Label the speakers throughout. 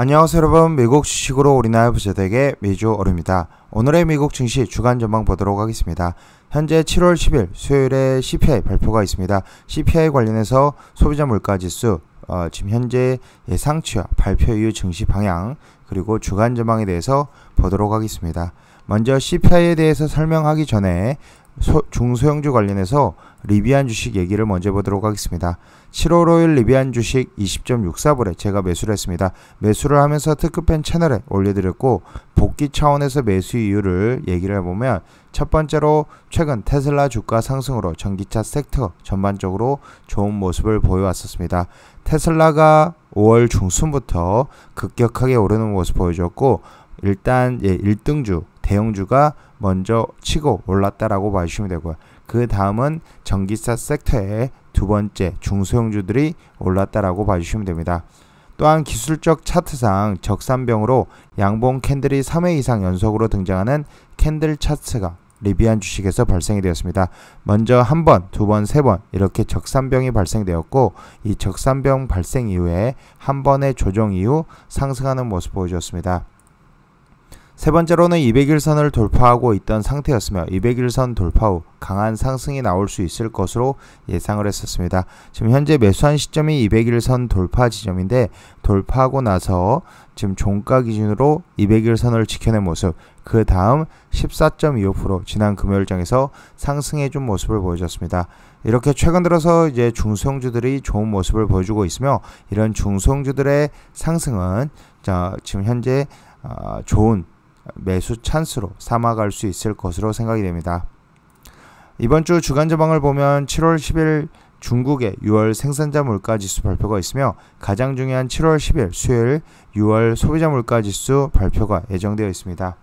Speaker 1: 안녕하세요 여러분 미국 주식으로 우리나라 부자되게 미주 어릅니다. 오늘의 미국 증시 주간 전망 보도록 하겠습니다. 현재 7월 10일 수요일에 CPI 발표가 있습니다. CPI 관련해서 소비자 물가 지수 어, 지금 현재 예상치와 발표 이후 증시 방향 그리고 주간 전망에 대해서 보도록 하겠습니다. 먼저 CPI에 대해서 설명하기 전에 소, 중소형주 관련해서 리비안 주식 얘기를 먼저 보도록 하겠습니다. 7월 5일 리비안 주식 20.64불에 제가 매수를 했습니다. 매수를 하면서 특급편 채널에 올려드렸고 복귀 차원에서 매수 이유를 얘기를 해보면 첫 번째로 최근 테슬라 주가 상승으로 전기차 섹터 전반적으로 좋은 모습을 보여왔었습니다. 테슬라가 5월 중순부터 급격하게 오르는 모습 보여줬고 일단 예, 1등주 대형주가 먼저 치고 올랐다라고 봐주시면 되고요. 그 다음은 전기차 섹터의 두 번째 중소형주들이 올랐다라고 봐주시면 됩니다. 또한 기술적 차트상 적삼병으로 양봉 candle이 3회 이상 연속으로 등장하는 candle 차트가 리비안 주식에서 발생이 되었습니다. 먼저 한 번, 두 번, 세 번 이렇게 적삼병이 발생되었고 이 적삼병 발생 이후에 한 번의 조정 이후 상승하는 모습 보여주었습니다. 세 번째로는 200일선을 돌파하고 있던 상태였으며 200일선 돌파 후 강한 상승이 나올 수 있을 것으로 예상을 했었습니다. 지금 현재 매수한 시점이 200일선 돌파 지점인데 돌파하고 나서 지금 종가 기준으로 200일선을 지켜낸 모습 그 다음 14.25% 지난 금요일장에서 상승해 준 모습을 보여줬습니다. 이렇게 최근 들어서 이제 중소형주들이 좋은 모습을 보여주고 있으며 이런 중소형주들의 상승은 자 지금 현재 어, 좋은 매수 찬스로 삼아갈 수 있을 것으로 생각이 됩니다. 이번 주 주간 전망을 보면 7월 10일 중국의 6월 생산자 물가 지수 발표가 있으며 가장 중요한 7월 10일 수요일 6월 소비자 물가 지수 발표가 예정되어 있습니다.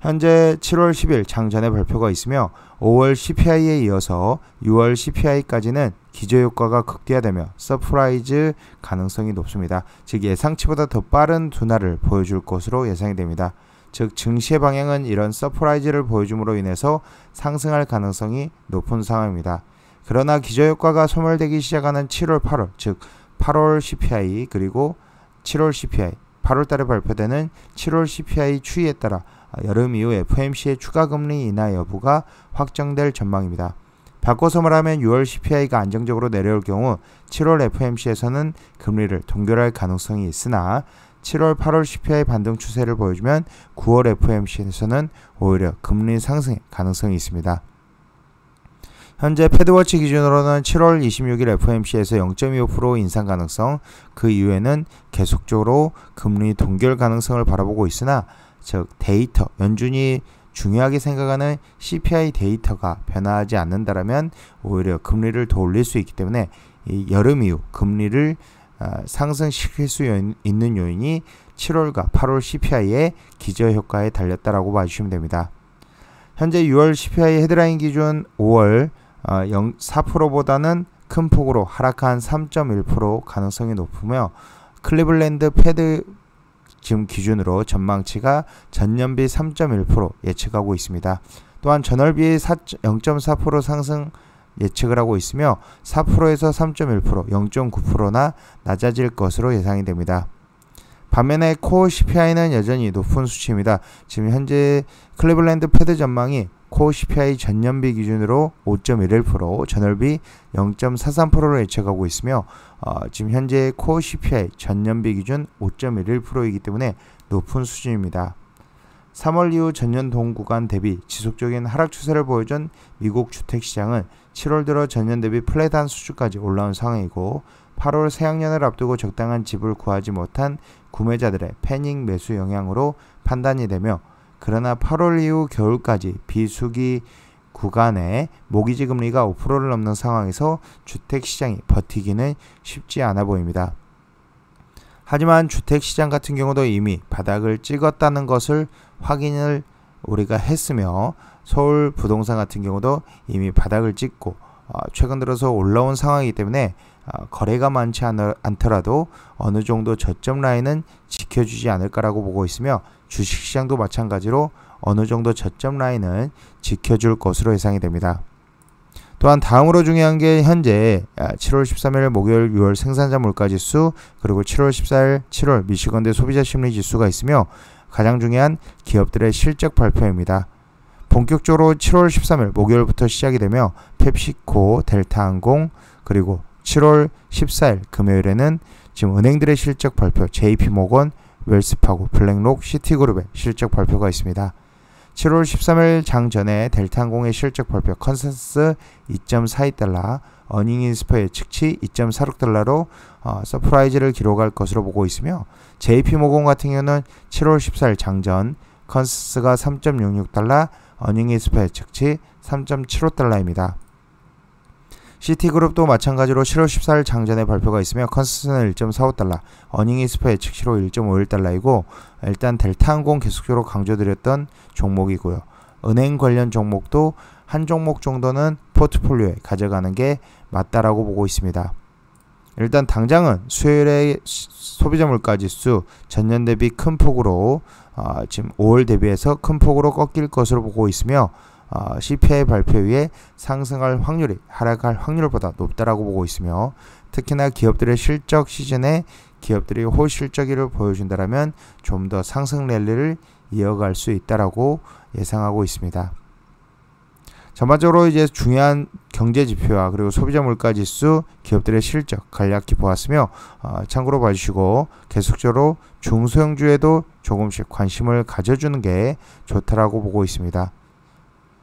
Speaker 1: 현재 7월 10일 장전에 발표가 있으며 5월 CPI에 이어서 6월 CPI까지는 기저효과가 극대화되며 surprise 가능성이 높습니다. 즉 예상치보다 더 빠른 둔화를 보여줄 것으로 예상이 됩니다. 즉 증시의 방향은 이런 surprise를 보여줌으로 인해서 상승할 가능성이 높은 상황입니다. 그러나 기저효과가 소멸되기 시작하는 7월, 8월, 즉 8월 CPI 그리고 7월 CPI, 8월 달에 발표되는 7월 CPI 추이에 따라 여름 이후 FOMC의 추가 금리 인하 여부가 확정될 전망입니다. 바꿔서 말하면 6월 CPI가 안정적으로 내려올 경우 7월 FMC에서는 금리를 동결할 가능성이 있으나 7월, 8월 CPI 반등 추세를 보여주면 9월 FOMC에서는 오히려 금리 상승의 가능성이 있습니다. 현재 패드워치 기준으로는 7월 26일 FOMC에서 0.25% 인상 가능성, 그 이후에는 계속적으로 금리 동결 가능성을 바라보고 있으나 즉 데이터, 연준이 중요하게 생각하는 CPI 데이터가 변화하지 않는다면 오히려 금리를 더 올릴 수 있기 때문에 이 여름 이후 금리를 아, 상승시킬 수 있는 요인이 7월과 8월 CPI의 기저효과에 달렸다라고 봐주시면 됩니다. 현재 6월 CPI 헤드라인 기준 5월 4%보다는 어, 큰 폭으로 하락한 3.1% 가능성이 높으며 클리블랜드 패드 지금 기준으로 전망치가 전년비 3.1% 예측하고 있습니다. 또한 전월비 0.4% 상승 예측을 하고 있으며 4%에서 3.1%, 0.9%나 낮아질 것으로 예상이 됩니다. 반면에 코어 CPI는 여전히 높은 수치입니다. 지금 현재 클리블랜드 패드 전망이 코어 CPI 전년비 기준으로 5.11%, 전월비 0.43%로 예측하고 있으며 어, 지금 현재 코어 CPI 전년비 기준 5.11%이기 때문에 높은 수준입니다. 3월 이후 전년 동 구간 대비 지속적인 하락 추세를 보여준 미국 주택시장은 7월 들어 전년 대비 플랫한 수준까지 올라온 상황이고 8월 새학년을 앞두고 적당한 집을 구하지 못한 구매자들의 패닉 매수 영향으로 판단이 되며 그러나 8월 이후 겨울까지 비수기 구간에 모기지 금리가 5%를 넘는 상황에서 주택 시장이 버티기는 쉽지 않아 보입니다. 하지만 주택 시장 같은 경우도 이미 바닥을 찍었다는 것을 확인을 우리가 했으며 서울 부동산 같은 경우도 이미 바닥을 찍고 어, 최근 들어서 올라온 상황이기 때문에 어, 거래가 많지 않더라도 어느 정도 저점 라인은 지켜주지 않을까라고 보고 있으며 주식시장도 마찬가지로 어느 정도 저점 라인은 지켜줄 것으로 예상이 됩니다. 또한 다음으로 중요한 게 현재 7월 13일 목요일 6월 생산자 물가지수 그리고 7월 14일 7월 미시건대 소비자 심리 지수가 있으며 가장 중요한 기업들의 실적 발표입니다. 본격적으로 7월 13일 목요일부터 시작이 되며 펩시코, 델타항공 그리고 7월 14일 금요일에는 지금 은행들의 실적 발표 JP모건, 웰스파고, 블랙록, 시티그룹의 실적 발표가 있습니다. 7월 13일 장 전에 델타항공의 실적 발표 컨센서스 2.42달러, earning whisper 예측치 2.46달러로 어, surprise를 기록할 것으로 보고 있으며 JP모건 같은 경우는 7월 14일 장전 consensus가 3.66달러, earning whisper 예측치 3.75달러입니다. 시티그룹도 마찬가지로 7월 14일 장전에 발표가 있으며 consensus는 1.45달러, earning whisper 예측치로 1.51달러이고 일단 델타항공 계속적으로 강조드렸던 종목이고요. 은행 관련 종목도 한 종목 정도는 포트폴리오에 가져가는 게 맞다라고 보고 있습니다. 일단 당장은 수요일에 소비자 물가 지수 전년 대비 큰 폭으로 어, 지금 5월 대비해서 큰 폭으로 꺾일 것으로 보고 있으며 어, CPI 발표 후에 상승할 확률이 하락할 확률보다 높다라고 보고 있으며 특히나 기업들의 실적 시즌에 기업들이 호실적기를 보여준다라면 좀 더 상승 랠리를 이어갈 수 있다라고 예상하고 있습니다. 전반적으로 이제 중요한 경제 지표와 그리고 소비자 물가 지수, 기업들의 실적 간략히 보았으며 어, 참고로 봐주시고 계속적으로 중소형주에도 조금씩 관심을 가져주는 게 좋다라고 보고 있습니다.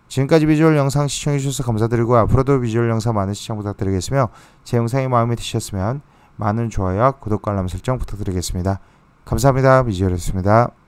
Speaker 1: 지금까지 비주얼 영상 시청해주셔서 감사드리고 앞으로도 비주얼 영상 많은 시청 부탁드리겠으며 제 영상이 마음에 드셨으면 많은 좋아요와 구독과 알람 설정 부탁드리겠습니다. 감사합니다. 비주얼이었습니다.